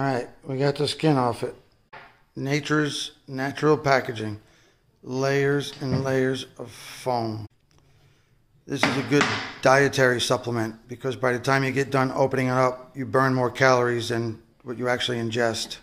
All right, we got the skin off it. Nature's natural packaging. Layers and layers of foam. This is a good dietary supplement because by the time you get done opening it up, you burn more calories than what you actually ingest.